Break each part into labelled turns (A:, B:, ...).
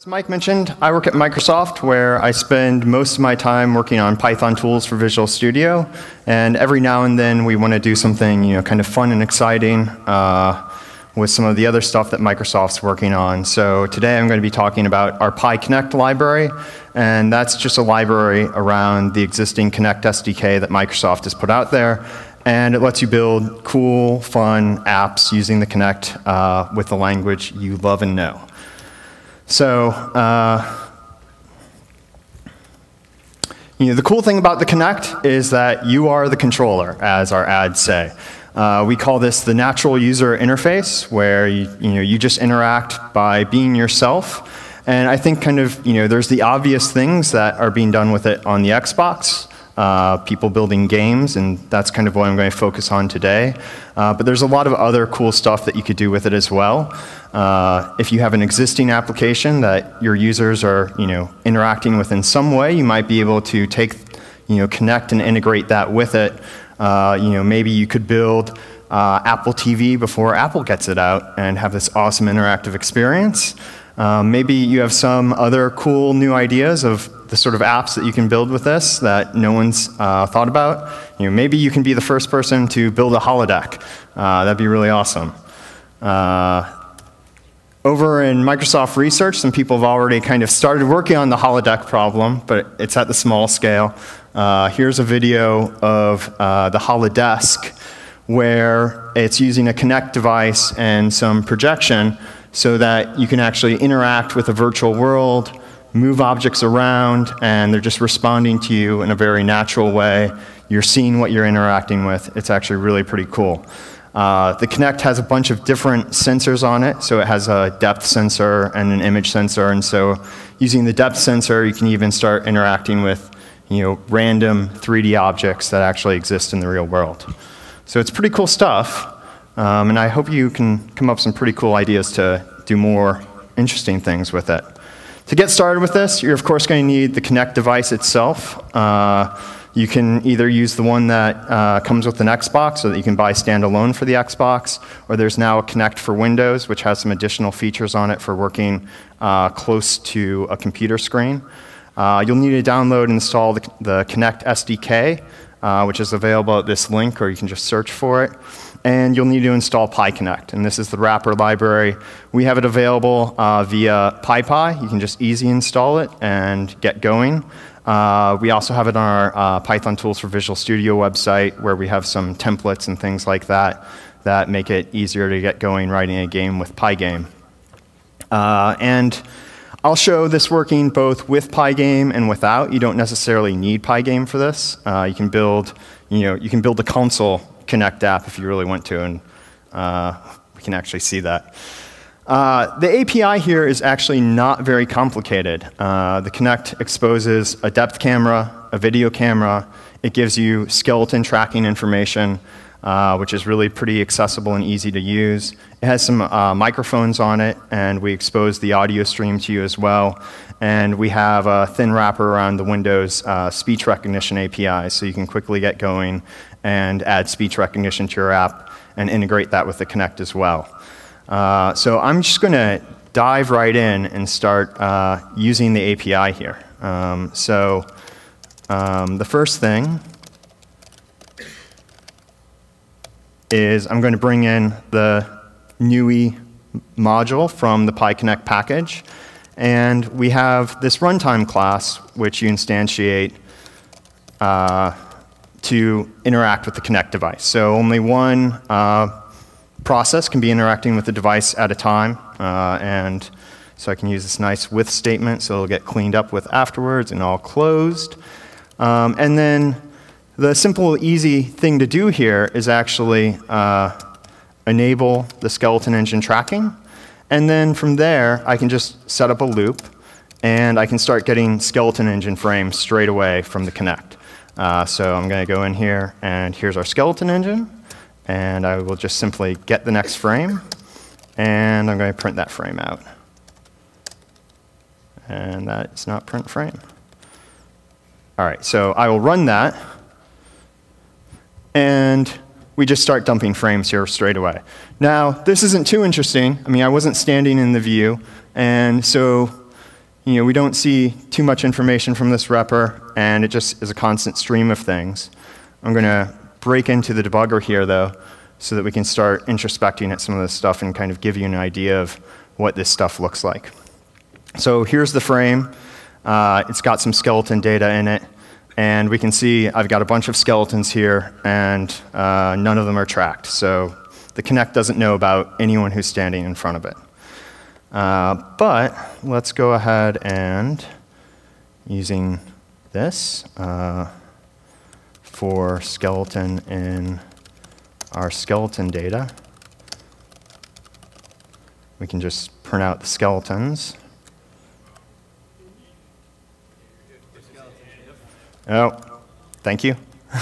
A: As Mike mentioned, I work at Microsoft where I spend most of my time working on Python tools for Visual Studio. And every now and then we want to do something you know, kind of fun and exciting uh, with some of the other stuff that Microsoft's working on. So today I'm going to be talking about our PyKinect library. And that's just a library around the existing Kinect SDK that Microsoft has put out there. And it lets you build cool, fun apps using the Kinect uh, with the language you love and know. So, uh, you know, the cool thing about the Kinect is that you are the controller, as our ads say. Uh, we call this the natural user interface, where you, you, know, you just interact by being yourself. And I think kind of, you know, there's the obvious things that are being done with it on the Xbox, uh, people building games, and that's kind of what I'm going to focus on today. Uh, but there's a lot of other cool stuff that you could do with it as well. Uh, if you have an existing application that your users are you know, interacting with in some way, you might be able to take, you know, Kinect and integrate that with it. Uh, you know, maybe you could build uh, Apple TV before Apple gets it out and have this awesome interactive experience. Um, maybe you have some other cool new ideas of the sort of apps that you can build with this that no one's uh, thought about. You know, maybe you can be the first person to build a holodeck. Uh, that'd be really awesome. Uh, over in Microsoft Research, some people have already kind of started working on the holodeck problem, but it's at the small scale. Uh, here's a video of uh, the holodesk where it's using a Kinect device and some projection so that you can actually interact with a virtual world move objects around, and they're just responding to you in a very natural way. You're seeing what you're interacting with. It's actually really pretty cool. Uh, the Kinect has a bunch of different sensors on it. So it has a depth sensor and an image sensor. And so using the depth sensor, you can even start interacting with you know, random 3D objects that actually exist in the real world. So it's pretty cool stuff. Um, and I hope you can come up with some pretty cool ideas to do more interesting things with it. To get started with this, you're of course going to need the Kinect device itself. Uh, you can either use the one that uh, comes with an Xbox so that you can buy standalone for the Xbox, or there's now a Kinect for Windows, which has some additional features on it for working uh, close to a computer screen. Uh, you'll need to download and install the, the Kinect SDK, uh, which is available at this link, or you can just search for it and you'll need to install PyKinect. And this is the wrapper library. We have it available uh, via PyPI. You can just easy install it and get going. Uh, we also have it on our uh, Python Tools for Visual Studio website where we have some templates and things like that that make it easier to get going writing a game with Pygame. Uh, and I'll show this working both with Pygame and without. You don't necessarily need Pygame for this. Uh, you can build, you know, you can build a console Kinect app if you really want to, and uh, we can actually see that. Uh, the API here is actually not very complicated. Uh, the Kinect exposes a depth camera, a video camera. It gives you skeleton tracking information, uh, which is really pretty accessible and easy to use. It has some uh, microphones on it, and we expose the audio stream to you as well. And we have a thin wrapper around the Windows uh, speech recognition API, so you can quickly get going and add speech recognition to your app and integrate that with the Kinect as well. Uh, so I'm just going to dive right in and start uh, using the API here. Um, so um, the first thing is I'm going to bring in the NUI module from the PyKinect package. And we have this runtime class, which you instantiate uh, to interact with the Kinect device. So only one uh, process can be interacting with the device at a time. Uh, and so I can use this nice with statement so it'll get cleaned up with afterwards and all closed. Um, and then the simple, easy thing to do here is actually uh, enable the skeleton engine tracking. And then from there, I can just set up a loop and I can start getting skeleton engine frames straight away from the Kinect. Uh, so I'm going to go in here, and here's our skeleton engine. And I will just simply get the next frame, and I'm going to print that frame out. And that's not print frame. All right, so I will run that, and we just start dumping frames here straight away. Now, this isn't too interesting. I mean, I wasn't standing in the view, and so you know, we don't see too much information from this wrapper, and it just is a constant stream of things. I'm going to break into the debugger here, though, so that we can start introspecting at some of this stuff and kind of give you an idea of what this stuff looks like. So here's the frame. Uh, it's got some skeleton data in it. And we can see I've got a bunch of skeletons here, and uh, none of them are tracked. So the Kinect doesn't know about anyone who's standing in front of it. Uh, but let's go ahead and, using this uh, for skeleton in our skeleton data, we can just print out the skeletons. Oh, thank you.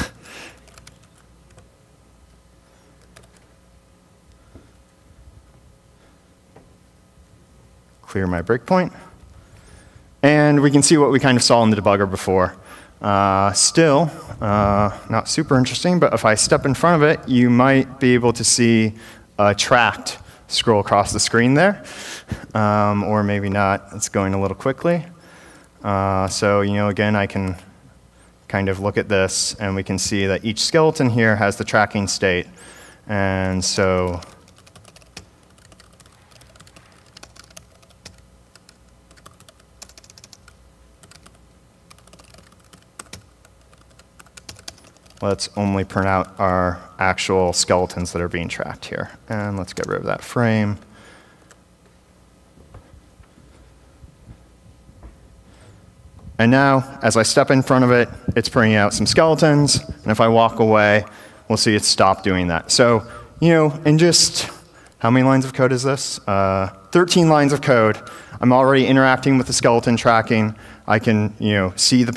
A: Clear my breakpoint. And we can see what we kind of saw in the debugger before. Uh, still, uh, not super interesting, but if I step in front of it, you might be able to see a tracked scroll across the screen there. Um, or maybe not. It's going a little quickly. Uh, so, you know, again, I can kind of look at this, and we can see that each skeleton here has the tracking state. And so let's only print out our actual skeletons that are being tracked here. And let's get rid of that frame. And now, as I step in front of it, it's printing out some skeletons. And if I walk away, we'll see it stop doing that. So, you know, in just, how many lines of code is this? Uh, 13 lines of code. I'm already interacting with the skeleton tracking. I can, you know, see the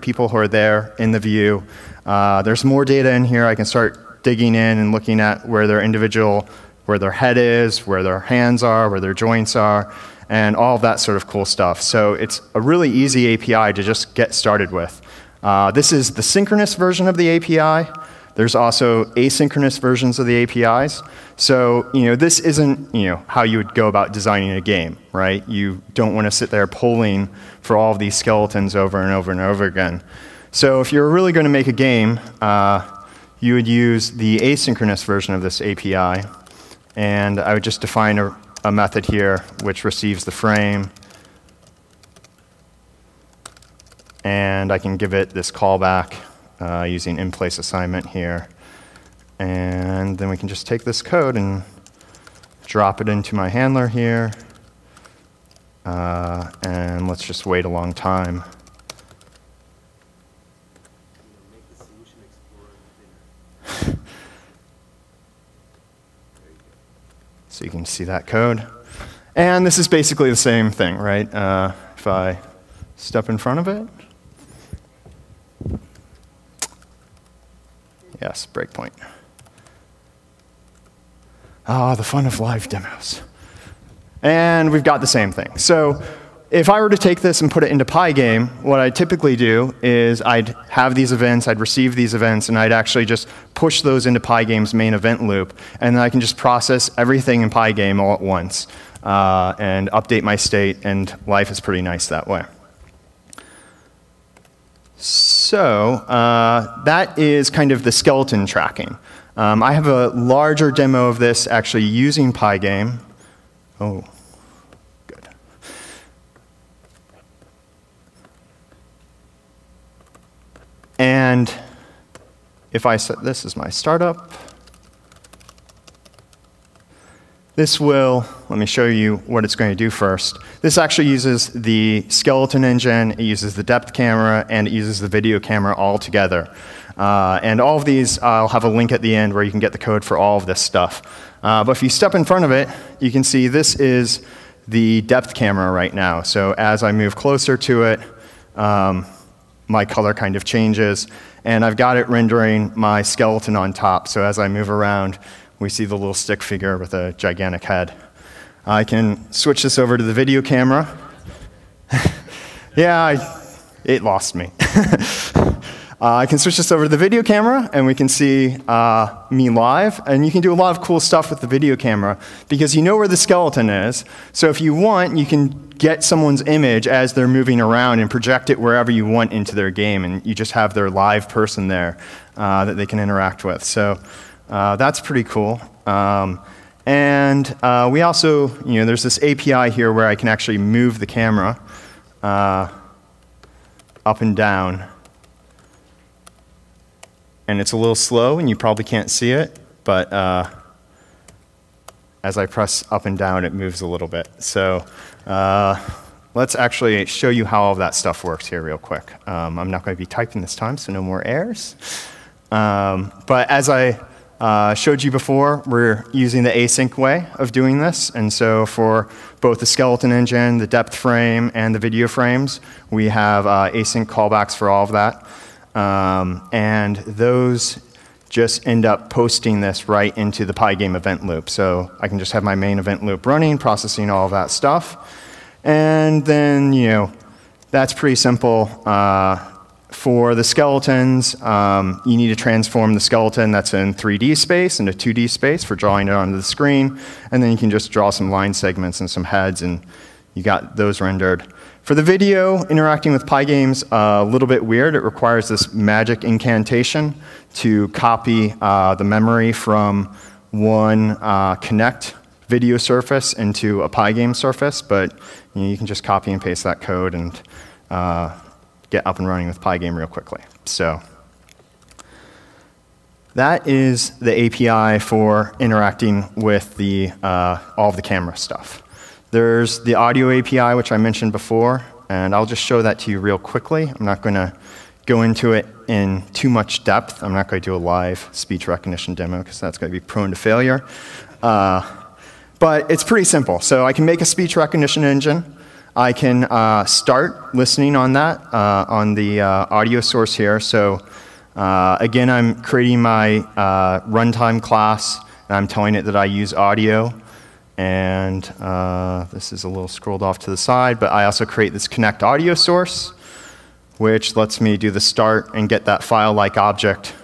A: people who are there in the view. Uh, there's more data in here. I can start digging in and looking at where their individual, where their head is, where their hands are, where their joints are and all of that sort of cool stuff. So it's a really easy API to just get started with. Uh, this is the synchronous version of the API. There's also asynchronous versions of the APIs. So, you know, this isn't, you know, how you would go about designing a game, right? You don't want to sit there polling for all of these skeletons over and over and over again. So if you're really going to make a game, uh, you would use the asynchronous version of this API. And I would just define a, a method here which receives the frame. And I can give it this callback uh, using in-place assignment here. And then we can just take this code and drop it into my handler here. Uh, and let's just wait a long time. You can see that code. And this is basically the same thing, right? Uh, if I step in front of it. Yes, breakpoint. Ah, the fun of live demos. And we've got the same thing. So if I were to take this and put it into Pygame, what I'd typically do is I'd have these events, I'd receive these events, and I'd actually just push those into Pygame's main event loop. And then I can just process everything in Pygame all at once uh, and update my state, and life is pretty nice that way. So uh, that is kind of the skeleton tracking. Um, I have a larger demo of this actually using Pygame. Oh. And if I set this as my startup, this will, let me show you what it's going to do first. This actually uses the skeleton engine, it uses the depth camera, and it uses the video camera all together. Uh, and all of these, I'll have a link at the end where you can get the code for all of this stuff. Uh, but if you step in front of it, you can see this is the depth camera right now. So as I move closer to it, um, my color kind of changes. And I've got it rendering my skeleton on top. So as I move around, we see the little stick figure with a gigantic head. I can switch this over to the video camera. yeah, I, it lost me. Uh, I can switch this over to the video camera, and we can see uh, me live. And you can do a lot of cool stuff with the video camera because you know where the skeleton is. So if you want, you can get someone's image as they're moving around and project it wherever you want into their game, and you just have their live person there uh, that they can interact with. So uh, that's pretty cool. Um, and uh, we also, you know, there's this API here where I can actually move the camera uh, up and down. And it's a little slow, and you probably can't see it, but uh, as I press up and down, it moves a little bit. So uh, let's actually show you how all that stuff works here real quick. Um, I'm not going to be typing this time, so no more errors. Um, but as I uh, showed you before, we're using the async way of doing this. And so for both the skeleton engine, the depth frame, and the video frames, we have uh, async callbacks for all of that. Um, and those just end up posting this right into the Pygame event loop. So I can just have my main event loop running, processing all of that stuff. And then, you know, that's pretty simple. Uh, for the skeletons, um, you need to transform the skeleton that's in 3D space into 2D space for drawing it onto the screen, and then you can just draw some line segments and some heads, and you got those rendered. For the video, interacting with Pygame's uh, a little bit weird. It requires this magic incantation to copy uh, the memory from one uh, Kinect video surface into a Pygame surface, but you, know, you, can just copy and paste that code and uh, get up and running with Pygame real quickly. So that is the API for interacting with the, uh, all of the camera stuff. There's the audio API, which I mentioned before, and I'll just show that to you real quickly. I'm not going to go into it in too much depth. I'm not going to do a live speech recognition demo because that's going to be prone to failure. Uh, but it's pretty simple. So I can make a speech recognition engine. I can uh, start listening on that uh, on the uh, audio source here. So uh, again, I'm creating my uh, runtime class, and I'm telling it that I use audio. And uh, this is a little scrolled off to the side, but I also create this Kinect audio source, which lets me do the start and get that file-like object,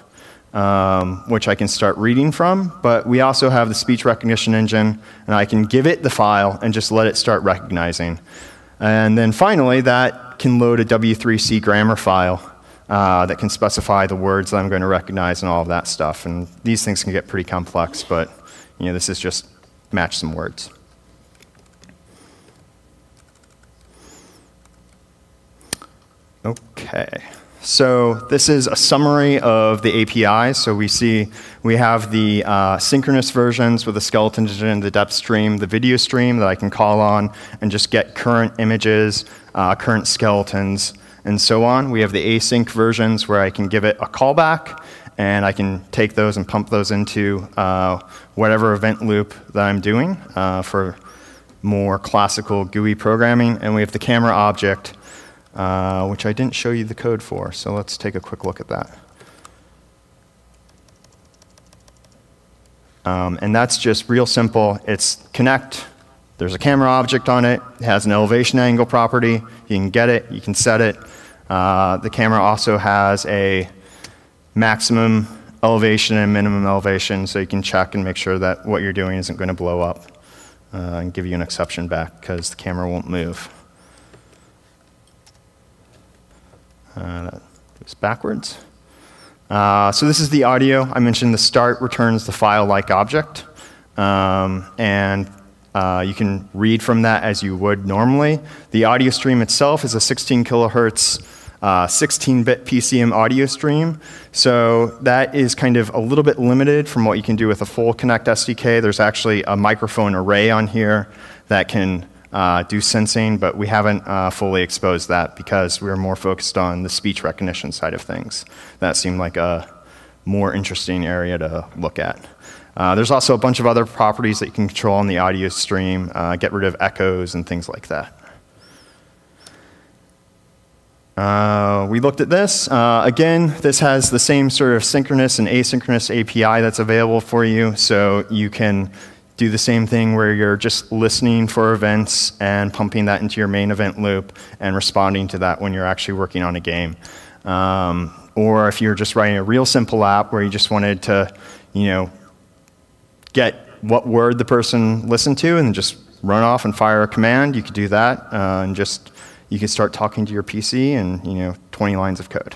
A: um, which I can start reading from. But we also have the speech recognition engine, and I can give it the file and just let it start recognizing. And then finally, that can load a W3C grammar file uh, that can specify the words that I'm going to recognize and all of that stuff. And these things can get pretty complex, but you know, this is just match some words. Okay. So this is a summary of the APIs. So we see we have the uh, synchronous versions with the skeleton and the depth stream, the video stream that I can call on and just get current images, uh, current skeletons, and so on. We have the async versions where I can give it a callback and I can take those and pump those into uh, whatever event loop that I'm doing uh, for more classical GUI programming. And we have the camera object uh, which I didn't show you the code for. So let's take a quick look at that. Um, and that's just real simple. It's Kinect. There's a camera object on it. It has an elevation angle property. You can get it. You can set it. Uh, the camera also has a maximum elevation and minimum elevation, so you can check and make sure that what you're doing isn't going to blow up uh, and give you an exception back because the camera won't move. Uh, that goes backwards. Uh, so this is the audio. I mentioned the start returns the file-like object. Um, and uh, you can read from that as you would normally. The audio stream itself is a 16 kilohertz 16-bit uh, PCM audio stream. So that is kind of a little bit limited from what you can do with a full Kinect SDK. There's actually a microphone array on here that can uh, do sensing, but we haven't uh, fully exposed that because we are more focused on the speech recognition side of things. That seemed like a more interesting area to look at. Uh, there's also a bunch of other properties that you can control on the audio stream, uh, get rid of echoes and things like that. Uh, we looked at this. Uh, again, this has the same sort of synchronous and asynchronous API that's available for you, so you can do the same thing where you're just listening for events and pumping that into your main event loop and responding to that when you're actually working on a game. Um, or if you're just writing a real simple app where you just wanted to, you know, get what word the person listened to and just run off and fire a command, you could do that uh, and just you could start talking to your PC and you know 20 lines of code.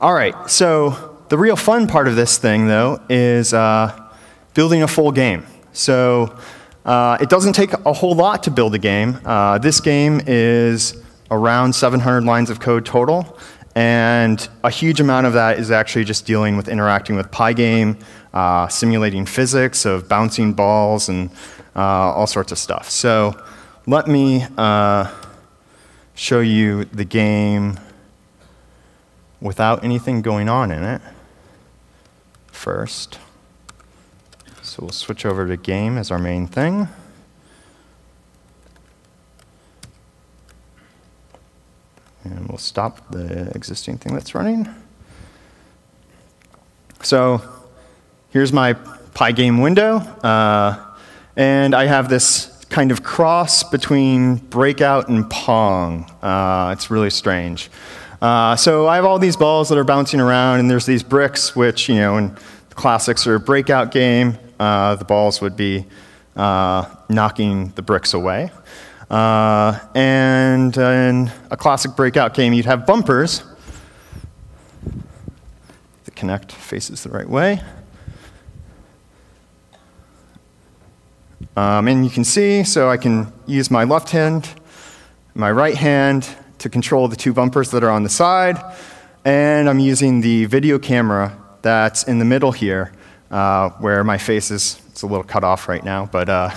A: All right, so the real fun part of this thing though is uh, building a full game. So uh, it doesn't take a whole lot to build a game. Uh, this game is around 700 lines of code total, and a huge amount of that is actually just dealing with interacting with Pygame, uh, simulating physics of bouncing balls, and uh, all sorts of stuff. So let me uh, show you the game without anything going on in it first. So we'll switch over to game as our main thing. And we'll stop the existing thing that's running. So here's my Pygame window. Uh, and I have this kind of cross between Breakout and Pong. Uh, it's really strange. Uh, so I have all these balls that are bouncing around, and there's these bricks, which, you know, in the classics or breakout game. Uh, the balls would be uh, knocking the bricks away. Uh, and in a classic breakout game, you'd have bumpers. The Kinect faces the right way. Um, and you can see, so I can use my left hand, my right hand to control the two bumpers that are on the side. And I'm using the video camera that's in the middle here, uh, where my face is it's a little cut off right now, but uh,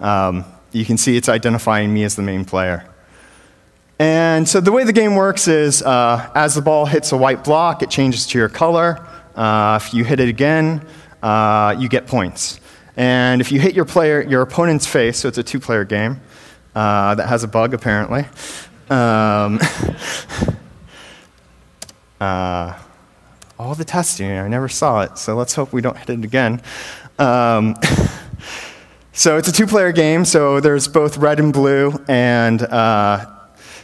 A: um, you can see it's identifying me as the main player. And so the way the game works is uh, as the ball hits a white block, it changes to your color. Uh, if you hit it again, uh, you get points. And if you hit your player, your opponent's face, so it's a two-player game uh, that has a bug apparently. Um, uh, all the testing, I never saw it, so let's hope we don't hit it again. Um, So it's a two-player game, so there's both red and blue, and uh,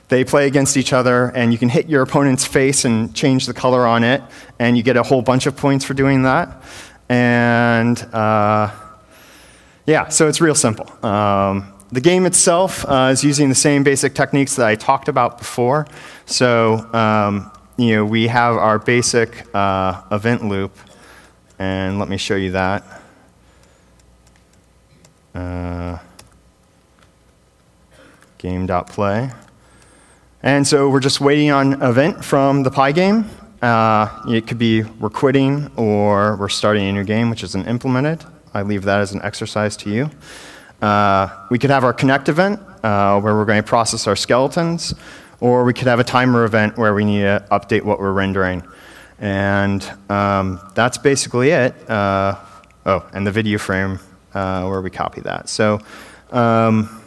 A: they play against each other, and you can hit your opponent's face and change the color on it, and you get a whole bunch of points for doing that. And uh, yeah, so it's real simple. Um, the game itself uh, is using the same basic techniques that I talked about before. So um, you know, we have our basic uh, event loop, and let me show you that. Uh, game.play. And so we're just waiting on event from the Pygame. Uh, it could be we're quitting or we're starting a new game, which isn't implemented. I leave that as an exercise to you. Uh, we could have our Kinect event, uh, where we're going to process our skeletons, or we could have a timer event where we need to update what we're rendering. And um, that's basically it. Uh, oh, and the video frame uh, where we copy that. So um,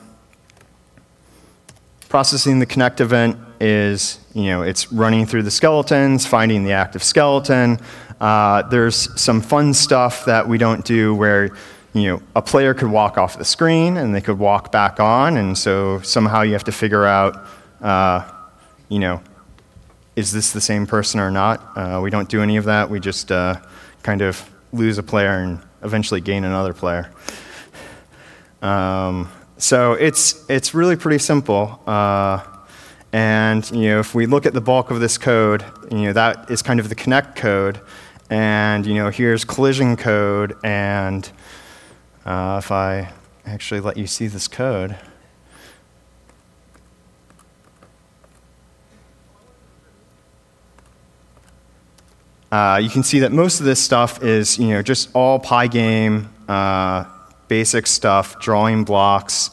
A: processing the Kinect event is, you know, it's running through the skeletons, finding the active skeleton. Uh, there's some fun stuff that we don't do where, you know, a player could walk off the screen and they could walk back on, and so somehow you have to figure out, uh, you know, is this the same person or not? Uh, we don't do any of that. We just uh, kind of lose a player and eventually gain another player. Um, so it's, it's really pretty simple. Uh, and you know, if we look at the bulk of this code, you know, that is kind of the Kinect code. And you know, here's collision code. And uh, if I actually let you see this code, Uh, you can see that most of this stuff is you know, just all Pygame, uh, basic stuff, drawing blocks,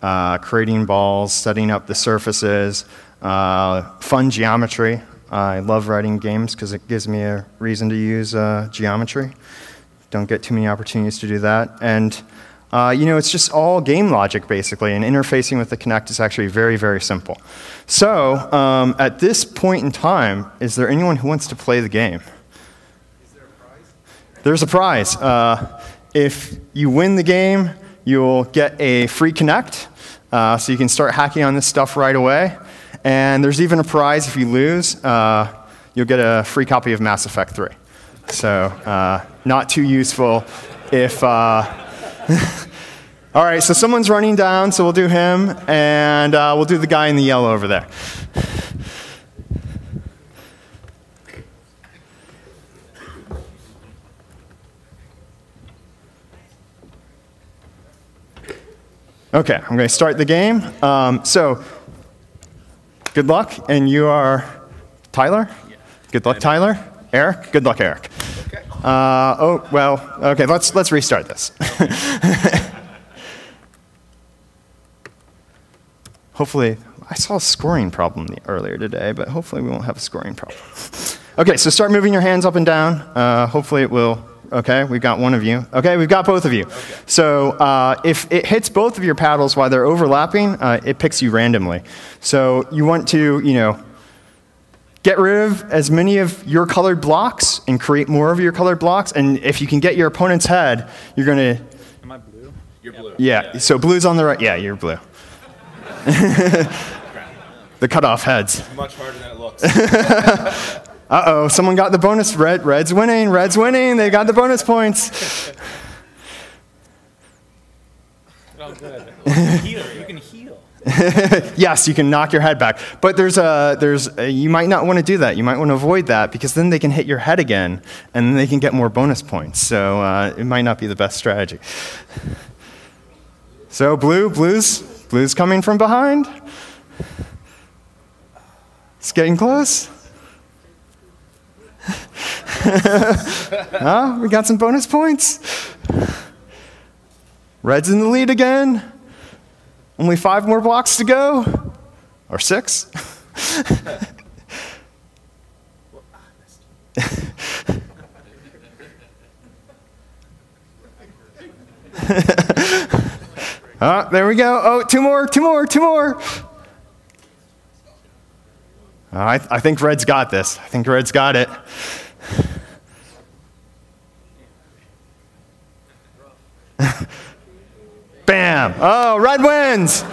A: uh, creating balls, setting up the surfaces, uh, fun geometry. I love writing games because it gives me a reason to use uh, geometry. Don't get too many opportunities to do that. And uh, you know, it's just all game logic basically, and interfacing with the Kinect is actually very, very simple. So, um, at this point in time, is there anyone who wants to play the game? there's a prize. Uh, if you win the game, you'll get a free Kinect. Uh, so you can start hacking on this stuff right away. And there's even a prize if you lose. Uh, you'll get a free copy of Mass Effect 3. So uh, not too useful if... Uh, all right, so someone's running down, so we'll do him, and uh, we'll do the guy in the yellow over there. Okay, I'm going to start the game. Um, so, good luck, and you are Tyler? Yeah. Good luck, Tyler. Eric? Good luck, Eric. Okay. Uh, oh, well, okay, let's, let's restart this. hopefully, I saw a scoring problem earlier today, but hopefully we won't have a scoring problem. Okay, so start moving your hands up and down. Uh, hopefully it will Okay, we've got one of you. Okay, we've got both of you. Okay. So uh, if it hits both of your paddles while they're overlapping, uh, it picks you randomly. So you want to, you know, get rid of as many of your colored blocks and create more of your colored blocks. And if you can get your opponent's head, you're going to.
B: Am I blue?
A: You're blue. Yeah, yeah. so blue's on the right. Yeah, you're blue. the cutoff heads.
B: Much harder than it looks.
A: Uh-oh, someone got the bonus. Red, Red's winning. Red's winning. They got the bonus points.
B: Oh, good. heal. You can heal.
A: yes, you can knock your head back. But there's a, there's a, you might not want to do that. You might want to avoid that because then they can hit your head again and then they can get more bonus points. So uh, it might not be the best strategy. So blue, blue's, blue's coming from behind. It's getting close. huh? We got some bonus points. Red's in the lead again. Only five more blocks to go. Or six. Ah, there we go. Oh, two more, two more, two more. I, th I think Red's got this. I think Red's got it. Bam! Oh, Red wins!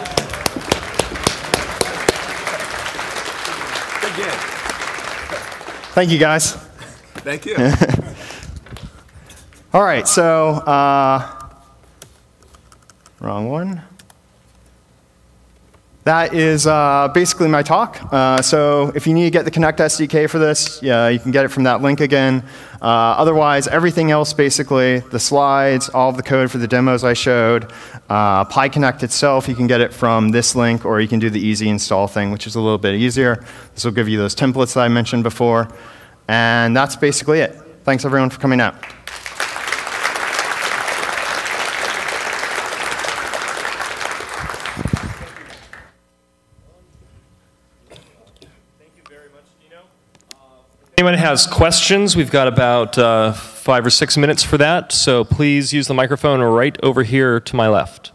A: Thank you, guys.
B: Thank you.
A: All right, so, uh, wrong one. That is uh, basically my talk. Uh, so if you need to get the Kinect SDK for this, yeah, you can get it from that link again. Uh, otherwise, everything else basically, the slides, all of the code for the demos I showed, uh, PyKinect itself, you can get it from this link, or you can do the easy install thing, which is a little bit easier. This will give you those templates that I mentioned before. And that's basically it. Thanks everyone for coming out.
C: Anyone has questions, we've got about uh, five or six minutes for that. So please use the microphone right over here to my left.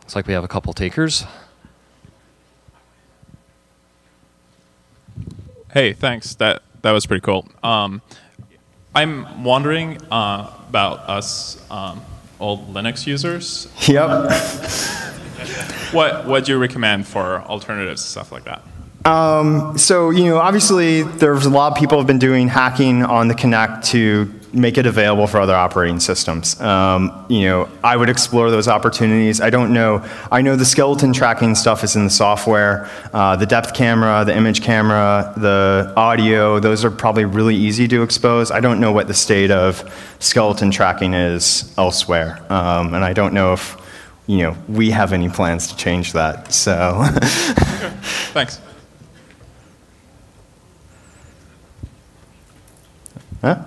C: Looks like we have a couple takers.
D: Hey, thanks. That that was pretty cool. Um, I'm wondering uh, about us um, old Linux users.
A: Yep.
D: what what do you recommend for alternatives to stuff like that?
A: Um, so you know, obviously, there's a lot of people have been doing hacking on the Kinect to make it available for other operating systems. Um, you know, I would explore those opportunities. I don't know. I know the skeleton tracking stuff is in the software. Uh, the depth camera, the image camera, the audio, those are probably really easy to expose. I don't know what the state of skeleton tracking is elsewhere, um, and I don't know if you know, we have any plans to change that. So.
D: Thanks.
A: Huh?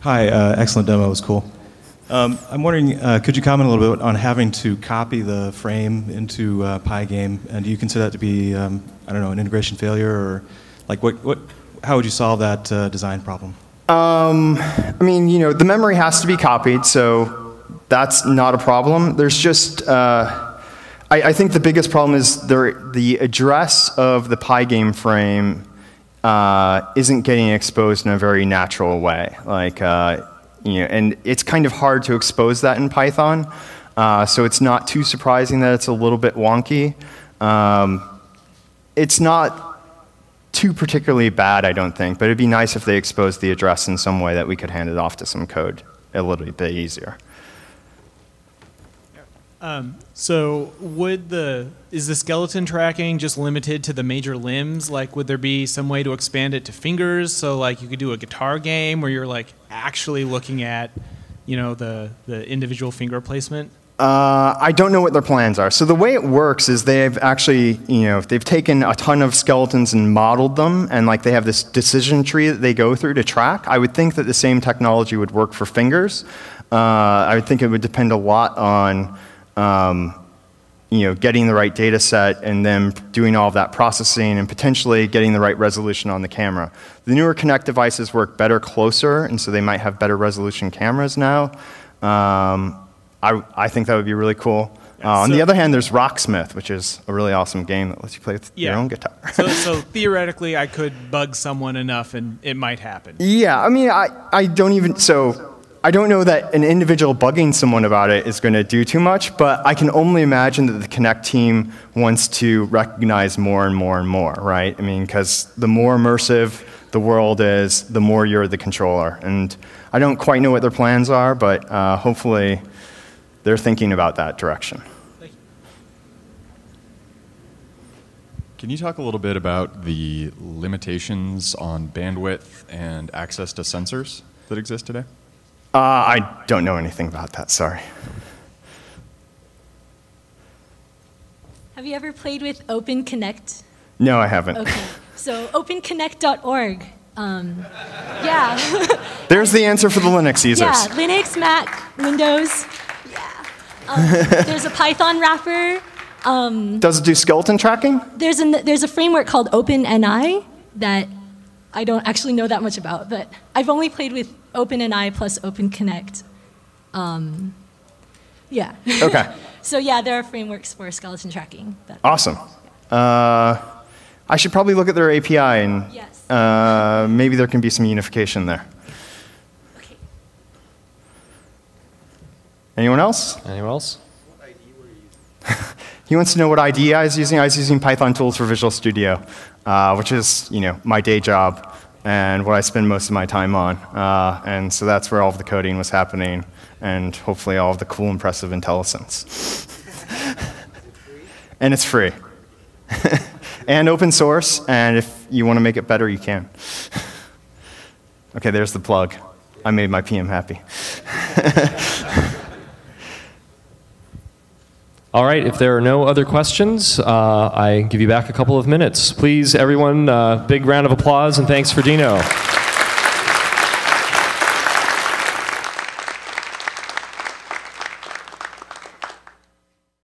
E: Hi, uh, excellent demo. It was cool. Um, I'm wondering, uh, could you comment a little bit on having to copy the frame into uh, Pygame, and do you consider that to be, um, I don't know, an integration failure, or like what, what, how would you solve that uh, design problem?
A: Um, I mean, you know, the memory has to be copied, so that's not a problem. There's just, uh, I, I, think the biggest problem is there, the address of the Pygame frame uh, isn't getting exposed in a very natural way. Like, uh, you know, and it's kind of hard to expose that in Python. Uh, so it's not too surprising that it's a little bit wonky. Um, it's not too particularly bad, I don't think, but it'd be nice if they exposed the address in some way that we could hand it off to some code a little bit easier.
F: Um, so would the is the skeleton tracking just limited to the major limbs? Like, would there be some way to expand it to fingers? So like you could do a guitar game where you're like actually looking at, you know, the the individual finger placement.
A: Uh, I don't know what their plans are. So the way it works is they've actually, you know, they've taken a ton of skeletons and modeled them, and like they have this decision tree that they go through to track. I would think that the same technology would work for fingers. Uh, I would think it would depend a lot on, um, you know, getting the right data set and then doing all of that processing and potentially getting the right resolution on the camera. The newer Kinect devices work better closer, and so they might have better resolution cameras now. Um, I, I think that would be really cool. Uh, on the other hand, there's Rocksmith, which is a really awesome game that lets you play with your own guitar.
F: So so theoretically, I could bug someone enough and it might happen.
A: yeah, I mean, I, I don't even, so I don't know that an individual bugging someone about it is going to do too much, but I can only imagine that the Kinect team wants to recognize more and more and more, right? I mean, because the more immersive the world is, the more you're the controller. And I don't quite know what their plans are, but uh, hopefully they're thinking about that direction.
G: Can you talk a little bit about the limitations on bandwidth and access to sensors that exist today?
A: Uh, I don't know anything about that, sorry.
H: Have you ever played with OpenKinect?
A: No, I haven't.
H: Okay, so openkinect.org. Um, yeah,
A: There's the answer for the Linux users.
H: yeah, Linux, Mac, Windows. Yeah. Um, there's a Python wrapper.
A: Does it do skeleton tracking?
H: There's a there's a framework called OpenNI that I don't actually know that much about, but I've only played with OpenNI plus OpenKinect. Um, yeah.
A: Okay,
H: so yeah, there are frameworks for skeleton tracking. That,
A: awesome. Uh, I should probably look at their API and
H: Yes.
A: uh, maybe there can be some unification there.
H: Okay.
A: Anyone else?
C: Anyone else?
A: He wants to know what IDE I was using. I was using Python tools for Visual Studio, uh, which is you know my day job and what I spend most of my time on. Uh, and so that's where all of the coding was happening, and hopefully all of the cool, impressive IntelliSense. and it's free. and open source, and if you want to make it better, you can. okay, there's the plug. I made my PM happy.
C: All right, if there are no other questions, uh, I give you back a couple of minutes. Please, everyone, uh, big round of applause and thanks for Dino.